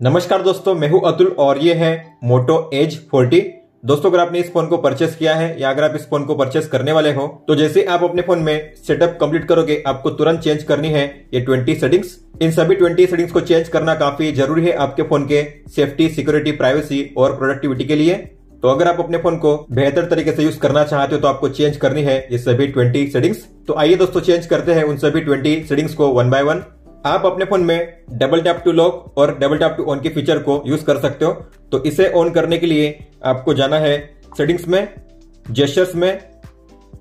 नमस्कार दोस्तों, मैं हूँ अतुल और ये है मोटो एज 40 दोस्तों, अगर आपने इस फ़ोन को परचेस किया है या अगर आप इस फ़ोन को परचेस करने वाले हो तो जैसे आप अपने फ़ोन में सेटअप कंप्लीट करोगे, आपको तुरंत चेंज करनी है ये 20 सेटिंग्स इन सभी 20 सेटिंग्स को चेंज करना काफ़ी ज़रूरी है आपके फ़ोन के सेफ्टी सिक्योरिटी प्राइवेसी और प्रोडक्टिविटी के लिए। तो अगर आप अपने फ़ोन को बेहतर तरीके से यूज़ करना चाहते हो तो आपको चेंज करनी है ये सभी 20 सेटिंग्स तो आइए दोस्तों चेंज करते हैं उन सभी 20 सेटिंग्स को वन बाय वन आप अपने फ़ोन में डबल टैप टू लॉक और डबल टैप टू ऑन के फीचर को यूज़ कर सकते हो। तो इसे ऑन करने के लिए आपको जाना है सेटिंग्स में जेस्टर्स में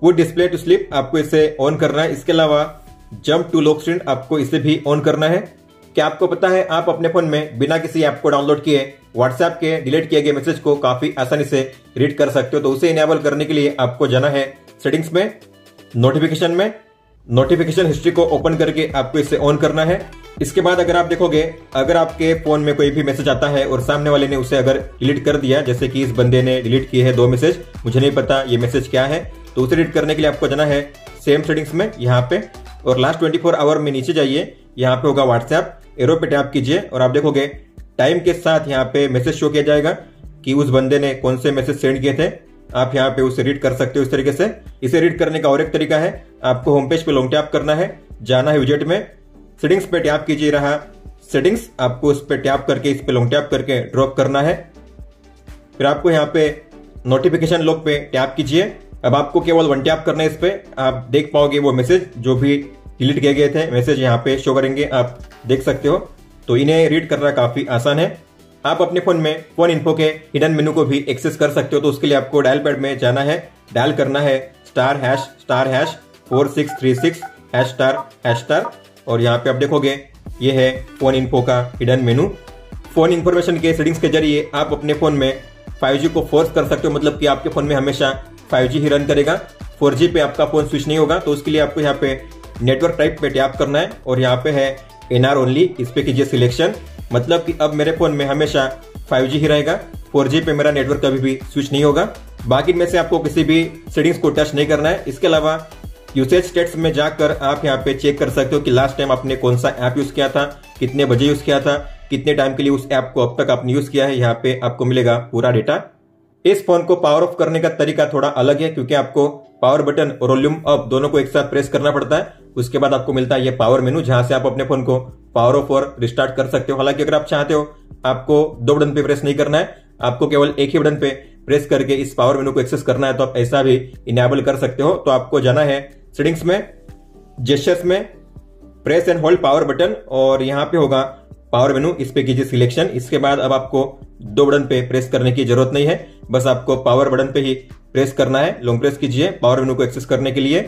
पुट डिस्प्ले टू स्लिप आपको इसे ऑन करना है। इसके अलावा जंप टू लॉक स्क्रीन आपको इसे भी ऑन करना है। क्या आपको पता है, आप अपने फ़ोन में बिना किसी ऐप को डाउनलोड किए व्हाट्सएप के डिलीट किए गए मैसेज को काफ़ी आसानी से रीड कर सकते हो। तो उसे इनेबल करने के लिए आपको जाना है सेटिंग्स में नोटिफिकेशन में नोटिफिकेशन हिस्ट्री को ओपन करके आपको इसे ऑन करना है। इसके बाद अगर आप देखोगे, अगर आपके फ़ोन में कोई भी मैसेज आता है और सामने वाले ने उसे अगर डिलीट कर दिया, जैसे कि इस बंदे ने डिलीट किए हैं दो मैसेज मुझे नहीं पता ये मैसेज क्या है तो उसे डिलीट करने के लिए आपको जाना है सेम सेटिंग्स में, यहाँ पे। और लास्ट ट्वेंटी फोर आवर में नीचे जाइए, यहाँ पे होगा व्हाट्सएप एरो पे टैप कीजिए और आप देखोगे टाइम के साथ यहाँ पे मैसेज शो किया जाएगा कि उस बंदे ने कौन से मैसेज सेंड किए थे। आप यहाँ पे उसे रीड कर सकते हो इस तरीके से। इसे रीड करने का और एक तरीका है, आपको होम पेज पे लॉन्ग टैप करना है, जाना है विजेट में सेटिंग्स पे टैप कीजिए रहा। सेटिंग्स आपको उस पर टैप करके, इस पे लॉन्ग टैप करके ड्रॉप करना है। फिर आपको यहाँ पे नोटिफिकेशन लॉक पे टैप कीजिए। अब आपको केवल वन टैप करना है इस पे। आप देख पाओगे वो मैसेज जो भी डिलीट किए गए थे मैसेज यहाँ पे शो करेंगे, आप देख सकते हो। तो इन्हें रीड करना काफ़ी आसान है। आप अपने फ़ोन में फ़ोन इन्फो के हिडन मेनू को भी एक्सेस कर सकते हो तो उसके लिए आपको डायल पैड में जाना है। डायल करना है star hash star hash, four six three six, hash star hash star. और यहाँ पे आप देखोगे, ये है फ़ोन इन्फो का हिडन मेनू। फ़ोन इन्फॉर्मेशन के सेटिंग्स के ज़रिए आप अपने फ़ोन में 5G को फोर्स कर सकते हो मतलब कि आपके फ़ोन में हमेशा 5G ही रन करेगा। 4G पे आपका फ़ोन स्विच नहीं होगा तो उसके लिए आपको यहाँ पे नेटवर्क टाइप पे टैप करना है। और यहाँ पे है एनआर ओनली इस पे कीजिए सिलेक्शन। मतलब कि अब मेरे फ़ोन में हमेशा 5G ही रहेगा 4G पे मेरा नेटवर्क कभी भी स्विच नहीं होगा। बाकी में से आपको किसी भी सेटिंग्स को टच नहीं करना है। इसके अलावा यूसेज स्टेट्स में जाकर आप यहाँ पे चेक कर सकते हो कि लास्ट टाइम आपने कौन सा ऐप यूज़ किया था, कितने बजे यूज़ किया था, कितने टाइम के लिए उस ऐप को अब तक आपने यूज़ किया है। यहाँ पे आपको मिलेगा पूरा डेटा इस फ़ोन को पावर ऑफ़ करने का तरीका थोड़ा अलग है, क्योंकि आपको पावर बटन और वॉल्यूम अप दोनों को एक साथ प्रेस करना पड़ता है। उसके बाद आपको मिलता है ये पावर मेनू जहाँ से आप अपने फ़ोन को पावर ऑफ़ और रिस्टार्ट कर सकते हो। हालाँकि अगर आप चाहते हो आपको दो बटन पे प्रेस नहीं करना है, आपको केवल एक ही बटन पे प्रेस करके इस पावर मेनू को एक्सेस करना है तो आप ऐसा भी इनेबल कर सकते हो। तो आपको जाना है सेटिंग्स में जेस्टर्स में press and hold power button और यहाँ पे होगा पावर मेनू इस पे कीजिए सिलेक्शन इसके बाद अब आपको दो बटन पे प्रेस करने की ज़रूरत नहीं है, बस आपको पावर बटन पे ही प्रेस करना है। लॉन्ग प्रेस कीजिए पावर मेनू को एक्सेस करने के लिए।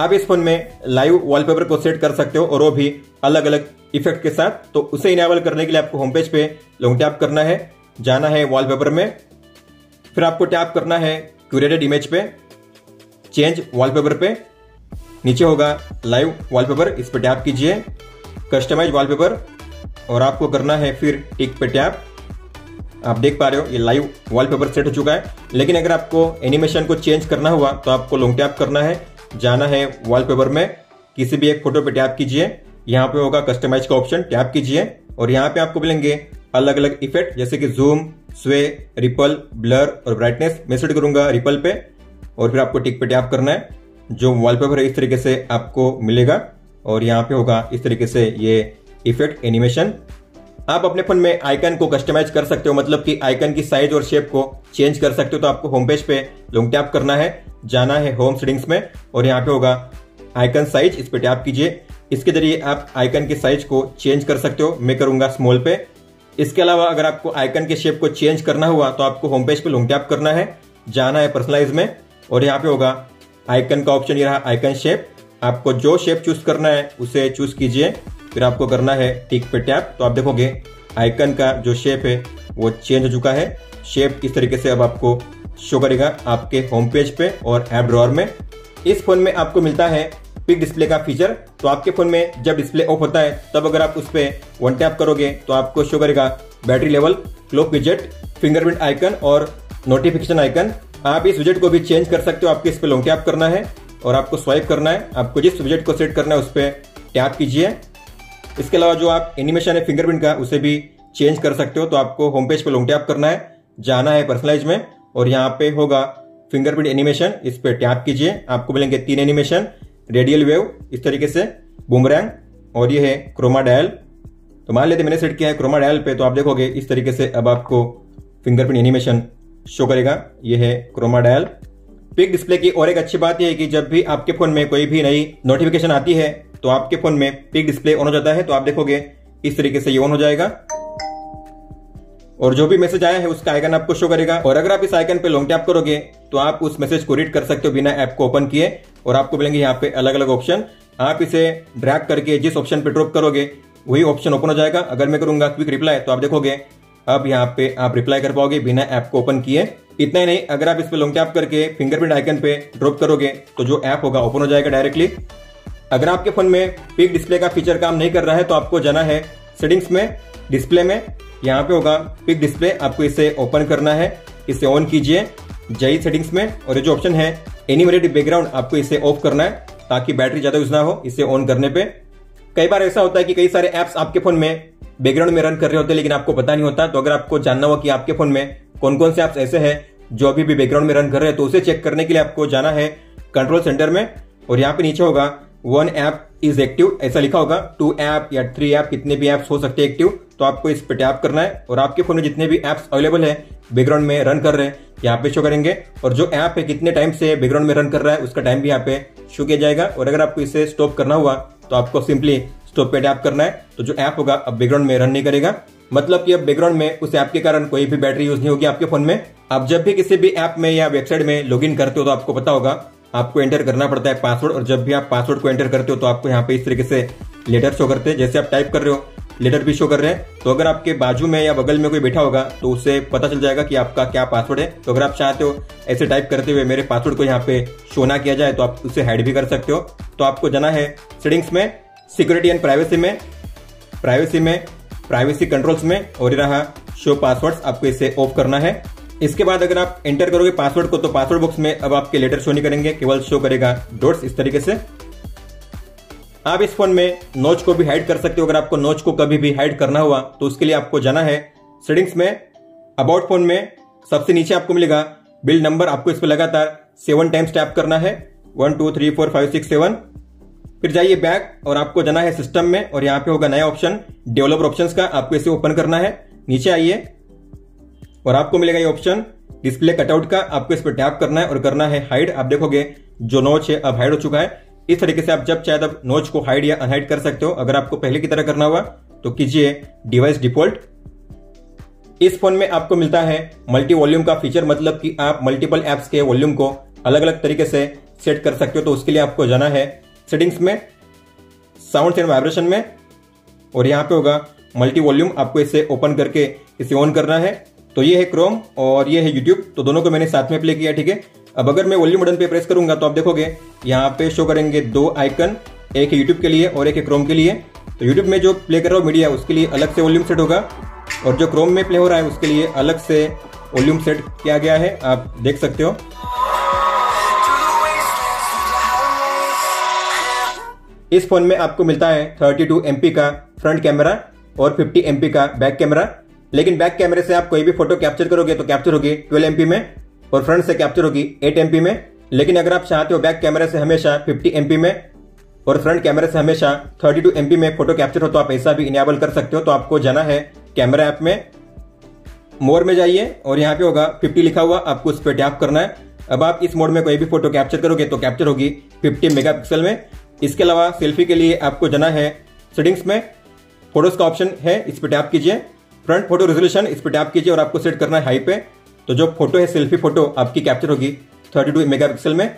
आप इस फ़ोन में लाइव वॉलपेपर को सेट कर सकते हो और वो भी अलग अलग इफ़ेक्ट के साथ। तो उसे इनेबल करने के लिए आपको होम पेज पे लॉन्ग टैप करना है, जाना है वॉलपेपर में, फिर आपको टैप करना है क्यूरेटेड इमेज पे चेंज वॉलपेपर पे। नीचे होगा लाइव वॉलपेपर इस पे टैप कीजिए कस्टमाइज वॉलपेपर और आपको करना है फिर टिक पे टैप आप देख पा रहे हो, ये लाइव वॉलपेपर सेट हो चुका है। लेकिन अगर आपको एनिमेशन को चेंज करना हुआ तो आपको लॉन्ग टैप करना है। जाना है वॉलपेपर में। किसी भी एक फ़ोटो पे टैप कीजिए। यहाँ पे होगा कस्टमाइज का ऑप्शन टैप कीजिए। और यहाँ पे आपको मिलेंगे अलग अलग इफ़ेक्ट जैसे कि जूम स्वे रिपल ब्लर और ब्राइटनेस मैं सेट करूँगा रिपल पे और फिर आपको टिक पे टैप करना है, जो वॉलपेपर है, इस तरीके से आपको मिलेगा। और यहाँ पे होगा इस तरीके से ये इफ़ेक्ट एनिमेशन आप अपने फ़ोन में आइकन को कस्टमाइज कर सकते हो मतलब कि आइकन की साइज़ और शेप को चेंज कर सकते हो तो आपको होम पेज पे लॉन्ग टैप करना है। जाना है होम सेटिंग्स में, और यहाँ पे होगा आइकन साइज़ इस पर टैप कीजिए। इसके ज़रिए आप आइकन के साइज़ को चेंज कर सकते हो, मैं करूँगा स्मॉल पे। इसके अलावा अगर आपको आइकन के शेप को चेंज करना हुआ तो आपको होम पेज पे लॉन्ग टैप करना है, जाना है पर्सनलाइज में। और यहाँ पे होगा आइकन का ऑप्शन ये रहा आइकन शेप आपको जो शेप चूज़ करना है, उसे चूज़ कीजिए। फिर आपको करना है टिक पे टैप तो आप देखोगे आइकन का जो शेप है, वो चेंज हो चुका है। शेप इस तरीके से अब आपको शो करेगा आपके होम पेज पे और ऐप ड्रॉर में। इस फ़ोन में आपको मिलता है पिक डिस्प्ले का फीचर तो आपके फ़ोन में जब डिस्प्ले ऑफ़ होता है, तब अगर आप उस पर वन टैप करोगे तो आपको शो करेगा बैटरी लेवल क्लोक विजेट फिंगरप्रिंट आइकन और नोटिफिकेशन आइकन आप इस विजेट को भी चेंज कर सकते हो। आपको इस पर लॉन्ग टैप करना है और आपको स्वाइप करना है। आपको जिस विजेट को सेट करना है, उस पर टैप कीजिए। इसके अलावा जो आप एनिमेशन है फिंगरप्रिंट का, उसे भी चेंज कर सकते हो। तो आपको होम पेज पे लॉन्ग टैप करना है। जाना है पर्सनलाइज में। और यहाँ पे होगा फिंगरप्रिंट एनिमेशन इस पे टैप कीजिए। आपको मिलेंगे तीन एनिमेशन रेडियल वेव इस तरीके से बुमरैंग और ये है क्रोमा डायल तो मान लेते मैंने सेट किया है क्रोमा डायल पे तो आप देखोगे इस तरीके से अब आपको फिंगरप्रिंट एनिमेशन शो करेगा। ये है क्रोमा डायल पिक डिस्प्ले की और एक अच्छी बात यह है कि जब भी आपके फ़ोन में कोई भी नई नोटिफिकेशन आती है तो आपके फ़ोन में पिक डिस्प्ले ऑन हो जाता है। तो आप देखोगे इस तरीके से ये ऑन हो जाएगा। और जो भी मैसेज आया है उसका आइकन आपको शो करेगा। और अगर आप इस आइकन पे लॉन्ग टैप करोगे तो आप उस मैसेज को रीड कर सकते हो बिना ऐप को ओपन किए। और आपको मिलेंगे यहाँ पे अलग अलग ऑप्शन आप इसे ड्रैग करके जिस ऑप्शन पे ड्रॉप करोगे, वही ऑप्शन ओपन हो जाएगा। अगर मैं करूँगा क्विक रिप्लाई तो आप देखोगे, अब यहाँ पे आप रिप्लाई कर पाओगे बिना ऐप को ओपन किए। इतना ही नहीं, अगर आप इस पे लॉन्ग टैप करके फिंगरप्रिंट आइकन पे ड्रॉप करोगे तो जो ऐप होगा ओपन हो जाएगा डायरेक्टली अगर आपके फ़ोन में पिक डिस्प्ले का फीचर काम नहीं कर रहा है तो आपको जाना है सेटिंग्स में डिस्प्ले में। यहाँ पे होगा पिक डिस्प्ले आपको इसे ओपन करना है। इसे ऑन कीजिए, जाइए सेटिंग्स में और ये जो ऑप्शन है एनिमेटेड बैकग्राउंड आपको इसे ऑफ़ करना है ताकि बैटरी ज़्यादा यूज़ ना हो इसे ऑन करने पे। कई बार ऐसा होता है कि कई सारे एप्स आपके फ़ोन में बैकग्राउंड में रन कर रहे होते हैं, लेकिन आपको पता नहीं होता। तो अगर आपको जानना हो कि आपके फ़ोन में कौन कौन से एप्स ऐसे हैं जो अभी भी बैकग्राउंड में रन कर रहे हैं तो उसे चेक करने के लिए आपको जाना है कंट्रोल सेंटर में और यहाँ पे नीचे होगा वन ऐप इज़ एक्टिव, ऐसा लिखा होगा, टू ऐप या थ्री ऐप, कितने भी एप्स हो सकते हैं एक्टिव तो आपको इस पे टैप करना है और आपके फ़ोन में जितने भी एप्स अवेलेबल है, बैकग्राउंड में रन कर रहे हैं यहाँ पे शो करेंगे। और जो ऐप है, कितने टाइम से बैकग्राउंड में रन कर रहा है, उसका टाइम भी यहाँ पे शो किया जाएगा। और अगर आपको इसे स्टॉप करना हुआ तो आपको सिंपली स्टॉप पे टैप करना है। तो जो ऐप होगा, अब बैकग्राउंड में रन नहीं करेगा। मतलब कि अब बैकग्राउंड में उस ऐप के कारण कोई भी बैटरी यूज़ नहीं होगी आपके फ़ोन में। आप जब भी किसी भी ऐप में या वेबसाइट में लॉग करते हो तो आपको पता होगा आपको एंटर करना पड़ता है पासवर्ड और जब भी आप पासवर्ड को एंटर करते हो तो आपको यहाँ पे इस तरीके से लेटर शो करते हैं। जैसे आप टाइप कर रहे हो लेटर भी शो कर रहे हैं। तो अगर आपके बाजू में या बगल में कोई बैठा होगा तो उसे पता चल जाएगा कि आपका क्या पासवर्ड है। तो अगर आप चाहते हो ऐसे टाइप करते हुए मेरे पासवर्ड को यहाँ पे शो ना किया जाए तो आप उसे हाइड भी कर सकते हो। तो आपको जाना है सेटिंग्स में सिक्योरिटी एंड प्राइवेसी में प्राइवेसी में प्राइवेसी कंट्रोल्स में, और रहा शो पासवर्ड आपको इसे ऑफ़ करना है। इसके बाद अगर आप एंटर करोगे पासवर्ड को तो पासवर्ड बॉक्स में अब आपके लेटर शो नहीं करेंगे, केवल शो करेगा डॉट्स इस तरीके से। आप इस फ़ोन में नोच को भी हाइड कर सकते हो। अगर आपको नोच को कभी भी हाइड करना हुआ तो उसके लिए आपको जाना है सेटिंग्स में। अबाउट फ़ोन में सबसे नीचे आपको मिलेगा बिल नंबर आपको इस पर लगातार सेवन टाइम्स टैप करना है। One two three four five six seven फिर जाइए बैक और आपको जाना है सिस्टम में, और यहाँ पे होगा नया ऑप्शन डेवलपर ऑप्शन का, आपको इसे ओपन करना है। नीचे आइए। और आपको मिलेगा ये ऑप्शन डिस्प्ले कटआउट का। आपको इस पर टैप करना है और करना है हाइड आप देखोगे, जो नोच है, अब हाइड हो चुका है। इस तरीके से आप जब चाहे तब नोच को हाइड या अनहाइड कर सकते हो। अगर आपको पहले की तरह करना हुआ तो कीजिए डिवाइस डिफ़ॉल्ट इस फ़ोन में आपको मिलता है मल्टी वॉल्यूम का फीचर मतलब कि आप मल्टीपल एप्स के वॉल्यूम को अलग अलग तरीके से सेट कर सकते हो। तो उसके लिए आपको जाना है सेटिंग्स में साउंड एंड वाइब्रेशन में। और यहाँ पे होगा मल्टी वॉल्यूम आपको इसे ओपन करके इसे ऑन करना है। तो ये है क्रोम और ये है यूट्यूब तो दोनों को मैंने साथ में प्ले किया, ठीक है? अब अगर मैं वॉल्यूम बटन पे प्रेस करूँगा तो आप देखोगे, यहाँ पे शो करेंगे दो आइकन एक है यूट्यूब के लिए और एक है क्रोम के लिए। तो यूट्यूब में जो प्ले कर रहा हूँ मीडिया उसके लिए अलग से वॉल्यूम सेट होगा। और जो क्रोम में प्ले हो रहा है, उसके लिए अलग से वॉल्यूम सेट किया गया है। आप देख सकते हो। इस फ़ोन में आपको मिलता है 32 एमपी का फ्रंट कैमरा और 50 एमपी का बैक कैमरा लेकिन बैक कैमरे से आप कोई भी फ़ोटो कैप्चर करोगे तो कैप्चर होगी 12 एमपी में और फ्रंट से कैप्चर होगी एट एमपी में। लेकिन अगर आप चाहते हो बैक कैमरे से हमेशा 50 एमपी में और फ्रंट कैमरे से हमेशा 32 एमपी में फ़ोटो कैप्चर हो तो आप ऐसा भी इनेबल कर सकते हो। तो आपको जाना है कैमरा ऐप में। मोर में जाइए और यहाँ पे होगा 50 लिखा हुआ, आपको उस पर टैप करना है। अब आप इस मोड में कोई भी फ़ोटो कैप्चर करोगे तो कैप्चर होगी 50 मेगापिक्सल में। इसके अलावा सेल्फी के लिए आपको जाना है सेटिंग्स में। फ़ोटोज़ का ऑप्शन है, इस पर टैप कीजिए। फ्रंट फ़ोटो रेजोल्यूशन, इस पर टैप कीजिए और आपको सेट करना है हाई पे। तो जो फ़ोटो है, सेल्फी फ़ोटो, आपकी कैप्चर होगी 32 मेगापिक्सल में।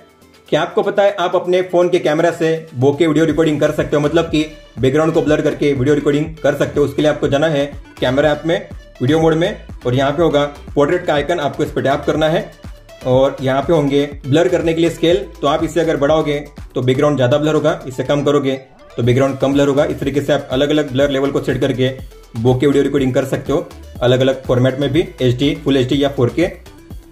क्या आपको पता है, आप अपने फ़ोन के कैमरा से बोके वीडियो रिकॉर्डिंग कर सकते हो मतलब कि बैकग्राउंड को ब्लर करके वीडियो रिकॉर्डिंग कर सकते हो। उसके लिए आपको जाना है कैमरा ऐप में वीडियो मोड में, और यहाँ पे होगा पोर्ट्रेट का आइकन आपको इस पर टैप करना है। और यहाँ पे होंगे ब्लर करने के लिए स्केल तो आप इसे अगर बढ़ाओगे तो बैकग्राउंड ज़्यादा ब्लर होगा, इसे कम करोगे तो बैकग्राउंड कम ब्लर होगा। इस तरीके से आप अलग अलग ब्लर लेवल को सेट करके बोके वीडियो रिकॉर्डिंग कर सकते हो अलग अलग फॉर्मेट में भी एच फुल एच या फोर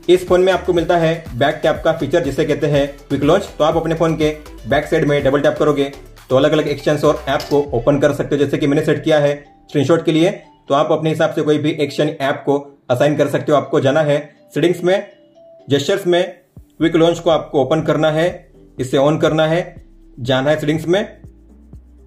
इस फ़ोन में आपको मिलता है बैक टैप का फीचर जिसे कहते हैं क्विक लॉन्च तो आप अपने फ़ोन के बैक साइड में डबल टैप करोगे तो अलग अलग एक्सचेंज और ऐप को ओपन कर सकते हो, जैसे कि मैंने सेट किया है स्क्रीनशॉट के लिए। तो आप अपने हिसाब से कोई भी एक्शन ऐप को असाइन कर सकते हो, आपको जाना है सेटिंग्स में जेस्टर्स में क्विक लॉन्च को आपको ओपन करना है, इसे ऑन करना है, जाना है सेटिंग्स में।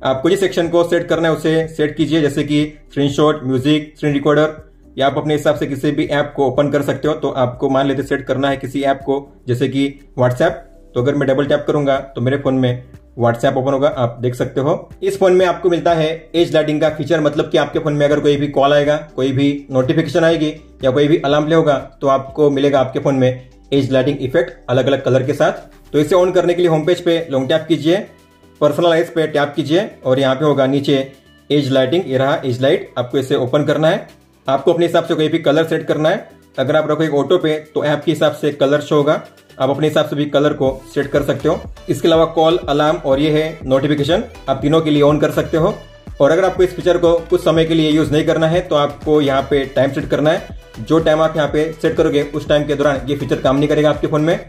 आपको जिस सेक्शन को सेट करना है उसे सेट कीजिए, जैसे कि स्क्रीनशॉट म्यूज़िक स्क्रीन रिकॉर्डर या आप अपने हिसाब से किसी भी ऐप को ओपन कर सकते हो तो आपको मान लेते सेट करना है किसी ऐप को, जैसे कि व्हाट्सएप तो अगर मैं डबल टैप करूँगा तो मेरे फ़ोन में व्हाट्सएप ओपन होगा, आप देख सकते हो। इस फ़ोन में आपको मिलता है एज लाइटिंग का फीचर मतलब कि आपके फ़ोन में अगर कोई भी कॉल आएगा, कोई भी नोटिफिकेशन आएगी, या कोई भी अलार्म प्ले होगा तो आपको मिलेगा आपके फ़ोन में एज लाइटिंग इफ़ेक्ट अलग अलग कलर के साथ। तो इसे ऑन करने के लिए होम पेज पे लॉन्ग टैप कीजिए। पर्सनलाइज पे टैप कीजिए और यहाँ पे होगा नीचे एज लाइटिंग ये रहा एज लाइट आपको इसे ओपन करना है। आपको अपने हिसाब से कोई भी कलर सेट करना है। अगर आप रखो एक ऑटो पे तो ऐप के हिसाब से कलर शो होगा। आप अपने हिसाब से भी कलर को सेट कर सकते हो। इसके अलावा कॉल अलार्म और ये है नोटिफिकेशन आप तीनों के लिए ऑन कर सकते हो। और अगर आपको इस फीचर को कुछ समय के लिए यूज़ नहीं करना है तो आपको यहाँ पे टाइम सेट करना है। जो टाइम आप यहाँ पे सेट करोगे, उस टाइम के दौरान ये फीचर काम नहीं करेगा आपके फ़ोन में।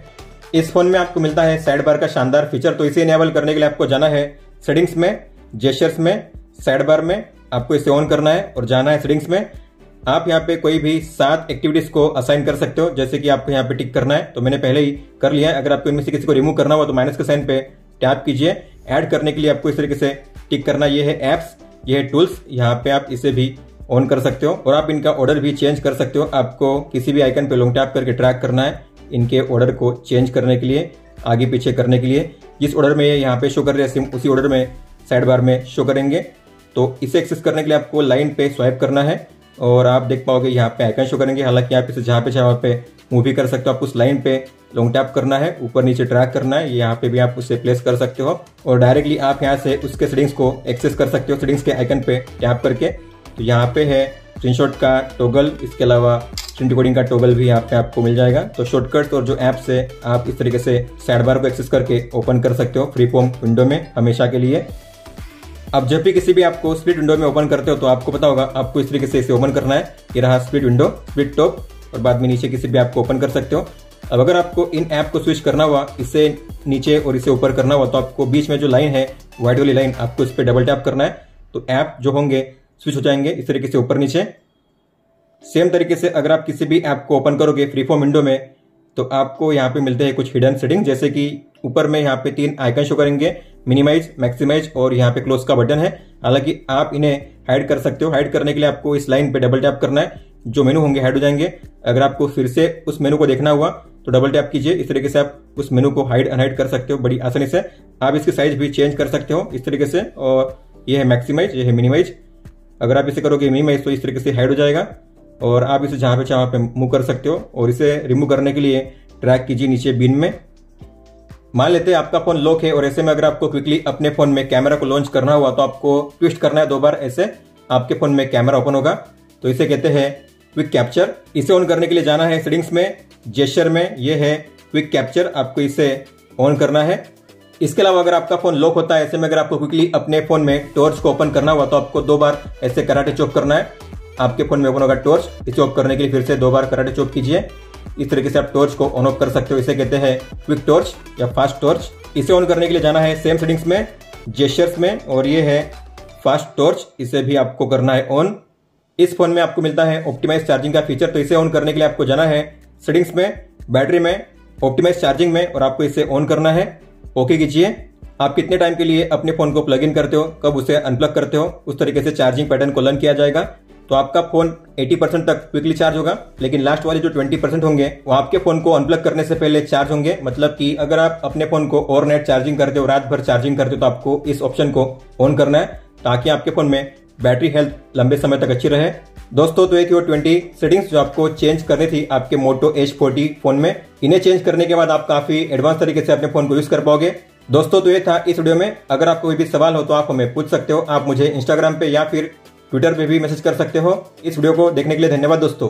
इस फ़ोन में आपको मिलता है साइड बार का शानदार फीचर तो इसे इनेबल करने के लिए आपको जाना है सेटिंग्स में जेस्टर्स में साइड बार में, आपको इसे ऑन करना है और जाना है सेटिंग्स में। आप यहाँ पे कोई भी सात एक्टिविटीज़ को असाइन कर सकते हो, जैसे कि आपको यहाँ पे टिक करना है तो मैंने पहले ही कर लिया है। अगर आपको इनमें से किसी को रिमूव करना हो तो माइनस के साइन पे टैप कीजिए। ऐड करने के लिए आपको इस तरीके से टिक करना। ये है एप्स ये है टूल्स यहाँ पे आप इसे भी ऑन कर सकते हो। और आप इनका ऑर्डर भी चेंज कर सकते हो। आपको किसी भी आइकन पे लॉन्ग टैप करके ट्रैक करना है। इनके ऑर्डर को चेंज करने के लिए, आगे पीछे करने के लिए। जिस ऑर्डर में यहाँ पे शो कर रहे हैं उसी ऑर्डर में साइड बार में शो करेंगे। तो इसे एक्सेस करने के लिए आपको लाइन पे स्वाइप करना है और आप देख पाओगे यहाँ पे आइकन शो करेंगे। हालाँकि आप इसे जहाँ पे चाहे वहाँ पे मूव भी कर सकते हो, आप उस लाइन पे लॉन्ग टैप करना है, ऊपर नीचे ट्रैक करना है। यहाँ पे भी आप उसे प्लेस कर सकते हो और डायरेक्टली आप यहाँ से उसके सेटिंग्स को एक्सेस कर सकते हो सेटिंग्स के आइकन पे टैप करके। तो यहाँ पे है स्क्रीनशॉट का टोगल इसके अलावा स्क्रीन रिकॉर्डिंग का टोगल भी यहाँ पे आपको मिल जाएगा। तो शॉर्टकट्स और जो ऐप्स है, आप इस तरीके से साइड बार को एक्सेस करके ओपन कर सकते हो फ्री फॉर्म विंडो में हमेशा के लिए। अब जब भी किसी भी आपको स्प्लिट विंडो में ओपन करते हो तो आपको पता होगा आपको इस तरीके से इसे ओपन करना है। ये रहा स्प्लिट विंडो स्प्लिट टॉप और बाद में नीचे किसी भी ऐप को ओपन कर सकते हो। अब अगर आपको इन ऐप को स्विच करना हुआ, इसे नीचे और इसे ऊपर करना हुआ तो आपको बीच में जो लाइन है व्हाइट वाली लाइन आपको इस पर डबल टैप करना है। तो ऐप जो होंगे स्विच हो जाएँगे इस तरीके से ऊपर नीचे। सेम तरीके से अगर आप किसी भी ऐप को ओपन करोगे फ्री फॉर्म विंडो में तो आपको यहाँ पे मिलते हैं कुछ हिडन सेटिंग जैसे कि ऊपर में यहाँ पे तीन आइकन शो करेंगे मिनिमाइज मैक्सिमाइज और यहाँ पे क्लोज का बटन है। हालाँकि आप इन्हें हाइड कर सकते हो। हाइड करने के लिए आपको इस लाइन पे डबल टैप करना है। जो मेनू होंगे हाइड हो जाएँगे। अगर आपको फिर से उस मेनू को देखना हुआ तो डबल टैप कीजिए। इस तरीके से आप उस मेनू को हाइड अनहाइड कर सकते हो बड़ी आसानी से। आप इसकी साइज़ भी चेंज कर सकते हो इस तरीके से। और ये है मैक्सिमाइज ये है मिनिमाइज अगर आप इसे करोगे मिनिमाइज तो इस तरीके से हाइड हो जाएगा। और आप इसे जहाँ पे चाहे पे मूव कर सकते हो और इसे रिमूव करने के लिए ट्रैक कीजिए नीचे बिन में। मान लेते हैं आपका फ़ोन लॉक है और ऐसे में अगर आपको क्विकली अपने फ़ोन में कैमरा को लॉन्च करना हुआ तो आपको ट्विस्ट करना है दो बार, ऐसे आपके फ़ोन में कैमरा ओपन होगा। तो इसे कहते हैं क्विक कैप्चर इसे ऑन करने के लिए जाना है सेटिंग्स में जेस्चर में, ये है क्विक कैप्चर आपको इसे ऑन करना है। इसके अलावा अगर आपका फ़ोन लॉक होता है, ऐसे में अगर आपको क्विकली अपने फ़ोन में टॉर्च को ओपन करना हुआ तो आपको दो बार ऐसे कराटे चौक करना है। आपके फ़ोन में ओपन होगा टॉर्च। इसे ऑफ़ करने के लिए फिर से दो बार कराटे चौक कीजिए। इस तरीके से आप टॉर्च को ऑन ऑफ़ कर सकते हो। इसे कहते हैं क्विक टॉर्च या फास्ट टॉर्च इसे ऑन करने के लिए जाना है सेम सेटिंग्स में जेस्चर्स में और ये है फास्ट टॉर्च इसे भी आपको करना है ऑन इस फ़ोन में आपको मिलता है ऑप्टिमाइज चार्जिंग का फीचर तो इसे ऑन करने के लिए आपको जाना है सेटिंग्स में बैटरी में ऑप्टिमाइज चार्जिंग में और आपको इसे ऑन करना है। ओके कीजिए। आप कितने टाइम के लिए अपने फ़ोन को प्लग इन करते हो, कब उसे अनप्लग करते हो, उस तरीके से चार्जिंग पैटर्न को लर्न किया जाएगा। तो आपका फ़ोन 80 परसेंट तक क्विकली चार्ज होगा, लेकिन लास्ट वाले जो 20 परसेंट होंगे, वो आपके फ़ोन को अनप्लग करने से पहले चार्ज होंगे। मतलब कि अगर आप अपने फ़ोन को ओवरनाइट चार्जिंग करते हो, रात भर चार्जिंग करते हो तो आपको इस ऑप्शन को ऑन करना है, ताकि आपके फ़ोन में बैटरी हेल्थ लंबे समय तक अच्छी रहे। दोस्तों तो एक वो ट्वेंटी सेटिंग्स जो आपको चेंज करनी थी आपके मोटो एच फोर्टी फ़ोन में, इन्हें चेंज करने के बाद आप काफ़ी एडवांस तरीके से अपने फ़ोन को यूज़ कर पाओगे। दोस्तों तो ये था इस वीडियो में। अगर आपको कोई भी सवाल हो तो आप हमें पूछ सकते हो। आप मुझे इंस्टाग्राम पे या फिर ट्विटर पे भी मैसेज कर सकते हो। इस वीडियो को देखने के लिए धन्यवाद दोस्तों।